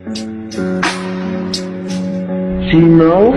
See now?